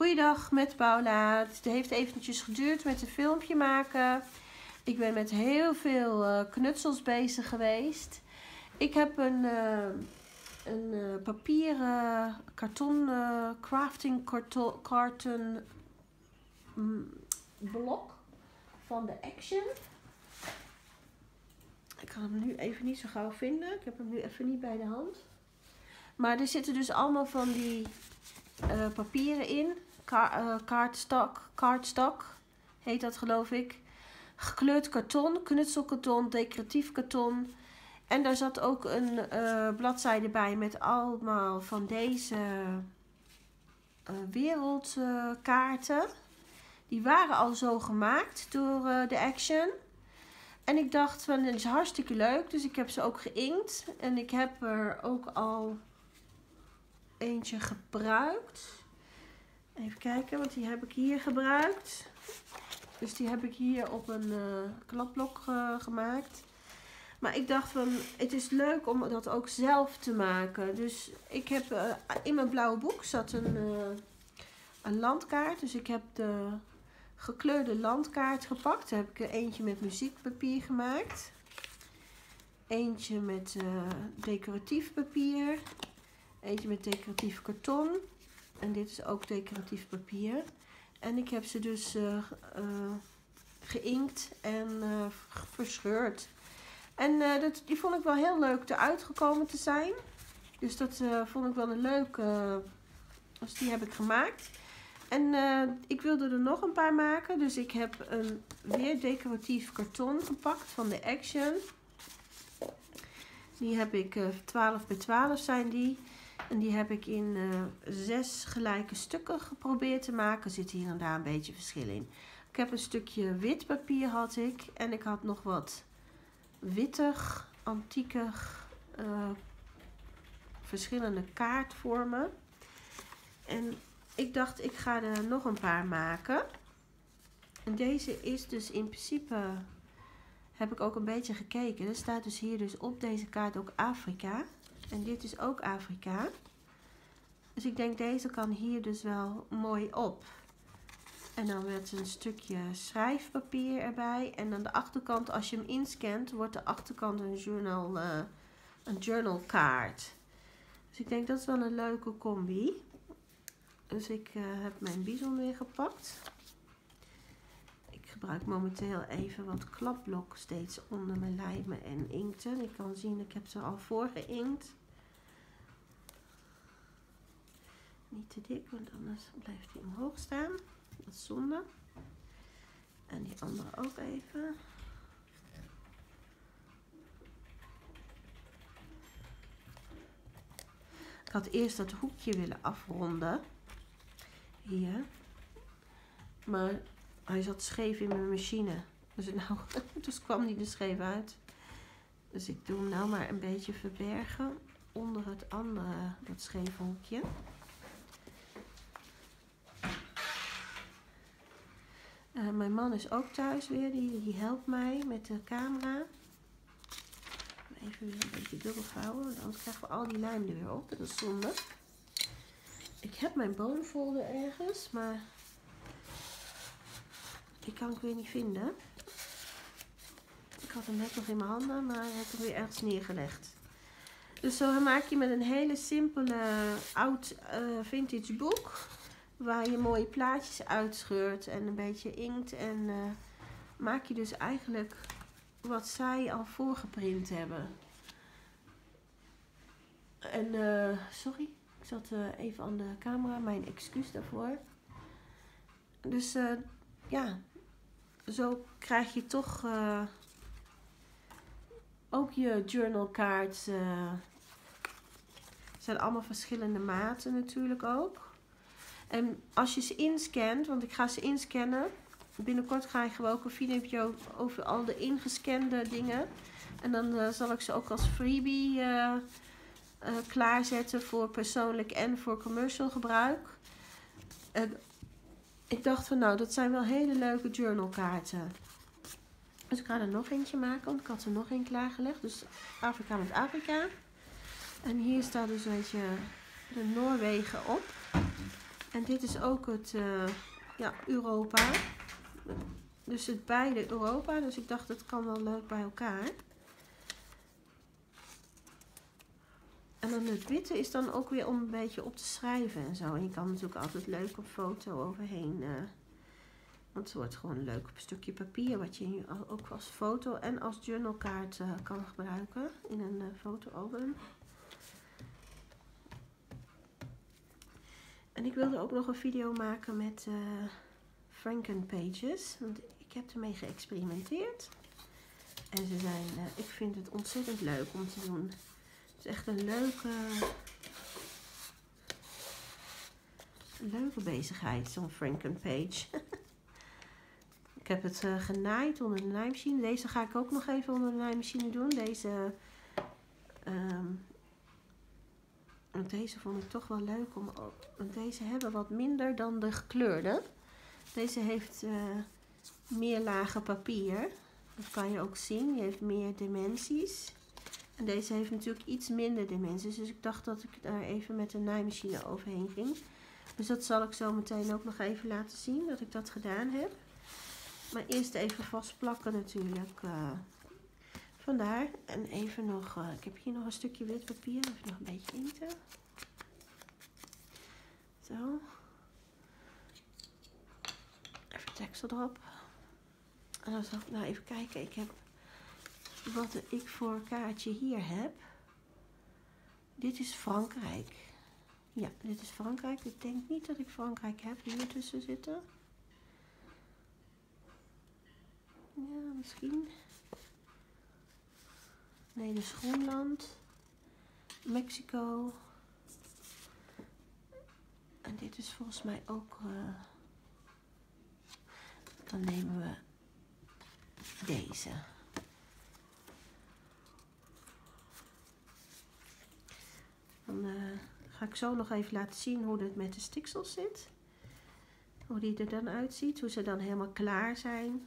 Goeiedag met Paula. Het heeft eventjes geduurd met een filmpje maken. Ik ben met heel veel uh, knutsels bezig geweest. Ik heb een, uh, een uh, papieren karton, crafting karton, mm, blok van de Action. Ik kan hem nu even niet zo gauw vinden. Ik heb hem nu even niet bij de hand. Maar er zitten dus allemaal van die papieren in cardstock, uh, cardstock heet dat geloof ik. Gekleurd karton, knutselkarton, decoratief karton. En daar zat ook een uh, bladzijde bij met allemaal van deze uh, wereldkaarten. Die waren al zo gemaakt door de Action. En ik dacht van, dit is hartstikke leuk. Dus ik heb ze ook geïnkt. En ik heb er ook al eentje gebruikt. Even kijken, want die heb ik hier gebruikt. Dus die heb ik hier op een uh, klapblok uh, gemaakt. Maar ik dacht van, het is leuk om dat ook zelf te maken. Dus ik heb, uh, in mijn blauwe boek zat een, een landkaart. Dus ik heb de gekleurde landkaart gepakt. Daar heb ik er eentje met muziekpapier gemaakt. Eentje met decoratief papier. Eentje met decoratief karton. En dit is ook decoratief papier. En ik heb ze dus uh, geïnkt en uh, verscheurd. En dat, die vond ik wel heel leuk eruit gekomen te zijn. Dus dat vond ik wel een leuke. dus die heb ik gemaakt. En ik wilde er nog een paar maken. Dus ik heb een weer decoratief karton gepakt van de Action. Die heb ik 12 bij 12 zijn die. En die heb ik in uh, zes gelijke stukken geprobeerd te maken. Er zit hier en daar een beetje verschil in. Ik heb een stukje wit papier had ik. En ik had nog wat wittig, antiekig, uh, verschillende kaartvormen. En ik dacht, ik ga er nog een paar maken. En deze is dus in principe, heb ik ook een beetje gekeken. Er staat dus hier dus op deze kaart ook Afrika. En dit is ook Afrika. Dus ik denk deze kan hier dus wel mooi op. En dan met een stukje schrijfpapier erbij. En aan de achterkant, als je hem inscant, wordt de achterkant een journal, uh, een journal. Dus ik denk dat is wel een leuke combi. Dus ik uh, heb mijn bison weer gepakt. Ik gebruik momenteel even wat klapblok steeds onder mijn lijmen en inkten. Ik kan zien, ik heb ze al voorgeïnkt. Te dik, want anders blijft hij omhoog staan. Dat is zonde. En die andere ook even. Ik had eerst dat hoekje willen afronden. Hier. Maar hij zat scheef in mijn machine. Dus, nou, dus kwam hij er scheef uit. Dus ik doe hem nou maar een beetje verbergen onder het andere, dat scheve hoekje. Uh, mijn man is ook thuis weer, die, helpt mij met de camera. Even weer een beetje dubbel vouwen, anders krijgen we al die lijm er weer op. Dat is zonde. Ik heb mijn bonenfolder ergens, maar die kan ik weer niet vinden. Ik had hem net nog in mijn handen, maar heb hem weer ergens neergelegd. Dus zo maak je met een hele simpele oud uh, vintage boek waar je mooie plaatjes uitscheurt en een beetje inkt. En uh, maak je dus eigenlijk wat zij al voorgeprint hebben. En uh, sorry, ik zat uh, even aan de camera, mijn excuus daarvoor. Dus ja, zo krijg je toch ook je journalkaart. Het zijn allemaal verschillende maten natuurlijk ook. En als je ze inscant, want ik ga ze inscannen. Binnenkort ga ik gewoon ook een video over al de ingescande dingen. En dan uh, zal ik ze ook als freebie uh, uh, klaarzetten voor persoonlijk en voor commercial gebruik. En ik dacht van nou, dat zijn wel hele leuke journalkaarten. Dus ik ga er nog eentje maken, want ik had er nog één klaargelegd. Dus Afrika met Afrika. En hier staat dus een beetje de Noorwegen op. En dit is ook het uh, ja, Europa. Dus het beide Europa. Dus ik dacht, het kan wel leuk bij elkaar. En dan het witte is dan ook weer om een beetje op te schrijven en zo. En je kan natuurlijk altijd leuk op foto overheen. Uh, want het wordt gewoon een leuk stukje papier wat je ook als foto en als journalkaart uh, kan gebruiken in een uh, fotoalbum. En ik wilde ook nog een video maken met uh, Frankenpages. Want ik heb ermee geëxperimenteerd. En ze zijn, ik vind het ontzettend leuk om te doen. Het is echt een leuke, leuke bezigheid, zo'n Frankenpage. ik heb het uh, genaaid onder de naaimachine. Deze ga ik ook nog even onder de naaimachine doen. Deze, um, deze vond ik toch wel leuk om. Want deze hebben wat minder dan de gekleurde. Deze heeft uh, meer lagen papier. Dat kan je ook zien. Die heeft meer dimensies. En deze heeft natuurlijk iets minder dimensies. Dus ik dacht dat ik daar even met de naaimachine overheen ging. Dus dat zal ik zo meteen ook nog even laten zien. Dat ik dat gedaan heb. Maar eerst even vastplakken natuurlijk. Uh, vandaar. En even nog. Uh, ik heb hier nog een stukje wit papier. Even nog een beetje inten. Zo. Even tekst erop. En dan zal ik nou even kijken. Ik heb wat ik voor kaartje hier heb. Dit is Frankrijk. Ja, dit is Frankrijk. Ik denk niet dat ik Frankrijk heb hier tussen zitten. Ja, misschien. Nee, dus Groenland. Mexico. En dit is volgens mij ook... Uh, dan nemen we deze. Dan uh, ga ik zo nog even laten zien hoe het met de stiksels zit. Hoe die er dan uitziet. Hoe ze dan helemaal klaar zijn.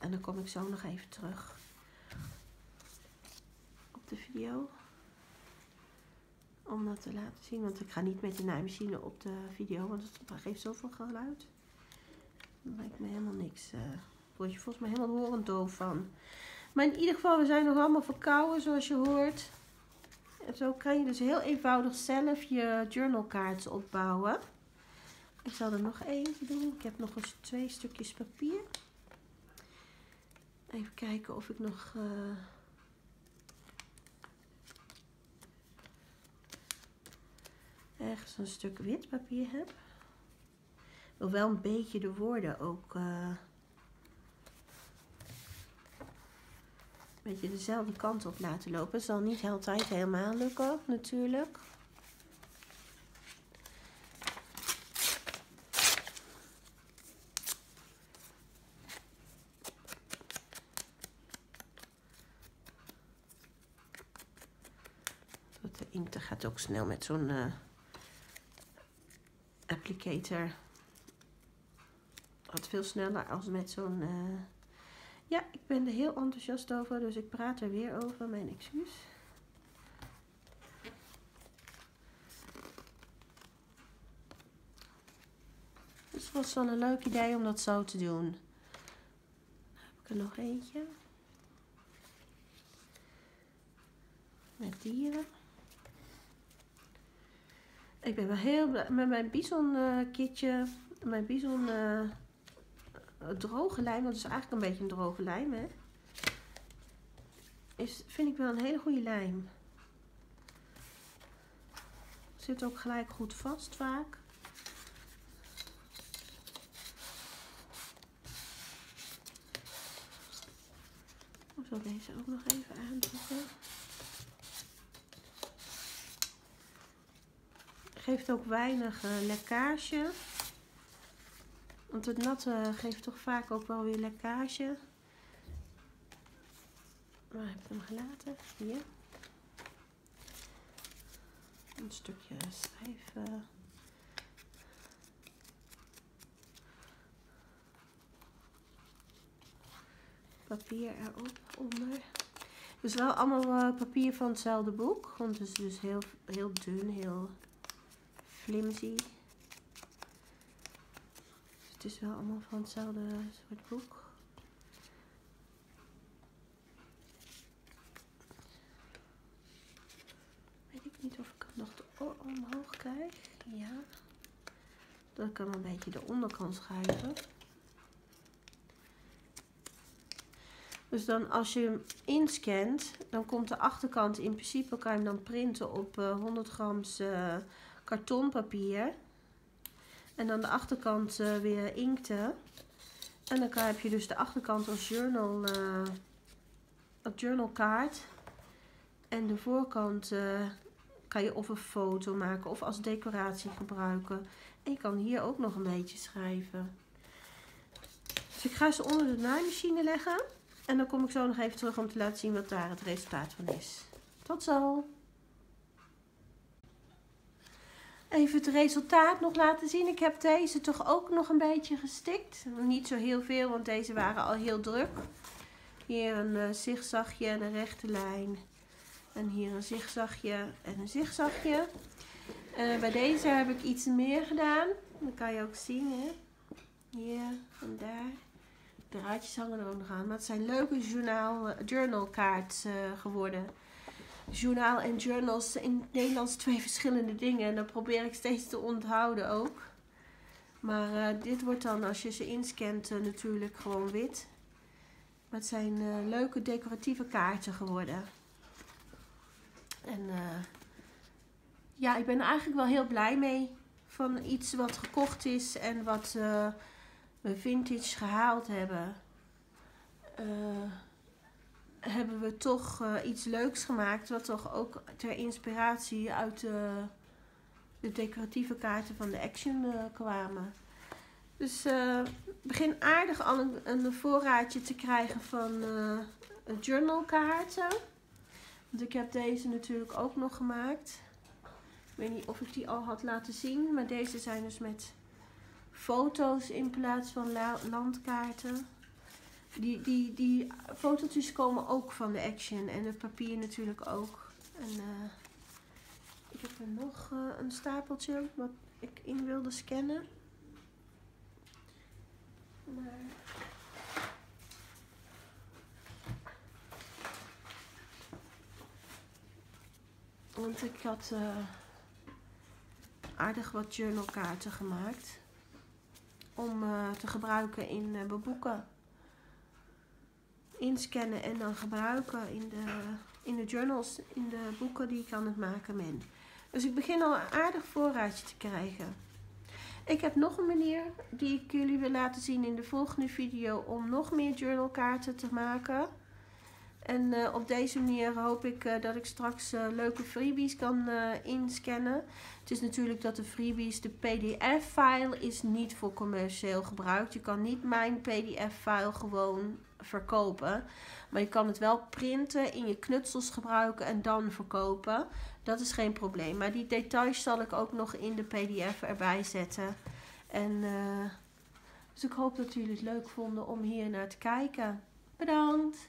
En dan kom ik zo nog even terug op de video. Om dat te laten zien. Want ik ga niet met de naaimachine op de video. Want het geeft zoveel geluid. Dat lijkt me helemaal niks. Uh, word je volgens mij helemaal horend doof van. Maar in ieder geval, we zijn nog allemaal verkouden zoals je hoort. En zo kan je dus heel eenvoudig zelf je journalkaarts opbouwen. Ik zal er nog eentje doen. Ik heb nog eens twee stukjes papier. Even kijken of ik nog... Uh, ergens een stuk wit papier heb. Ik wil wel een beetje de woorden ook... Uh, beetje dezelfde kant op laten lopen. Het zal niet altijd helemaal lukken, natuurlijk. De inkt gaat ook snel met zo'n uh, applicator. Wat veel sneller als met zo'n... Uh, ja, ik ben er heel enthousiast over, dus ik praat er weer over. Mijn excuus. Dus het was wel een leuk idee om dat zo te doen. Dan heb ik er nog eentje. Met dieren. Ik ben wel heel blij met mijn bison uh, kitje. Mijn bison... Uh, droge lijm, want het is eigenlijk een beetje een droge lijm, hè. Is, vind ik wel een hele goede lijm. Zit ook gelijk goed vast vaak. Ik zal deze ook nog even aandrukken. Geeft ook weinig uh, lekkage. Want het natte geeft toch vaak ook wel weer lekkage. Waar heb ik hem gelaten? Hier. Een stukje. Uh, papier erop onder. Dus wel allemaal uh, papier van hetzelfde boek. Want het is dus heel, heel dun, heel flimsy. Het is wel allemaal van hetzelfde soort boek. Weet ik niet of ik nog de oor omhoog krijg. Ja. Dat ik hem een beetje de onderkant schuiven. Dus dan als je hem inscant, dan komt de achterkant in principe kan je hem dan printen op 100 eh, grams uh, kartonpapier. En dan de achterkant uh, weer inkten. En dan heb je dus de achterkant als journal, uh, journalkaart. En de voorkant kan je of een foto maken of als decoratie gebruiken. En je kan hier ook nog een beetje schrijven. Dus ik ga ze onder de naaimachine leggen. En dan kom ik zo nog even terug om te laten zien wat daar het resultaat van is. Tot zo! Even het resultaat nog laten zien. Ik heb deze toch ook nog een beetje gestikt. Niet zo heel veel, want deze waren al heel druk. Hier een uh, zigzagje en een rechte lijn. En hier een zigzagje en een zigzagje. Uh, bij deze heb ik iets meer gedaan. Dat kan je ook zien, hè. Hier en daar. De raadjes hangen er ook nog aan. Maar het zijn leuke journaal, uh, journalkaarts geworden. Journaal en journals in het Nederlands twee verschillende dingen. En dat probeer ik steeds te onthouden ook. Maar uh, dit wordt dan, als je ze inscant, natuurlijk gewoon wit. Maar het zijn leuke decoratieve kaarten geworden. En ja, ik ben eigenlijk wel heel blij mee. Van iets wat gekocht is en wat we vintage gehaald hebben, uh, hebben we toch uh, iets leuks gemaakt. Wat toch ook ter inspiratie uit de, de decoratieve kaarten van de Action uh, kwamen. Dus begin aardig al een, een, voorraadje te krijgen van journalkaarten. Want ik heb deze natuurlijk ook nog gemaakt. Ik weet niet of ik die al had laten zien. Maar deze zijn dus met foto's in plaats van landkaarten. Die, die, die fotootjes komen ook van de Action en het papier natuurlijk ook. En uh, ik heb er nog uh, een stapeltje wat ik in wilde scannen. Maar... Want ik had uh, aardig wat journalkaarten gemaakt om te gebruiken in uh, boeken. Inscannen en dan gebruiken in de, in de journals, in de boeken die ik aan het maken ben. Dus ik begin al een aardig voorraadje te krijgen. Ik heb nog een manier die ik jullie wil laten zien in de volgende video om nog meer journalkaarten te maken. En uh, op deze manier hoop ik uh, dat ik straks uh, leuke freebies kan inscannen. Het is natuurlijk dat de freebies, de pdf-file is niet voor commercieel gebruik. Je kan niet mijn pdf-file gewoon verkopen. Maar je kan het wel printen, in je knutsels gebruiken en dan verkopen. Dat is geen probleem. Maar die details zal ik ook nog in de pdf erbij zetten. En, dus ik hoop dat jullie het leuk vonden om hier naar te kijken. Bedankt!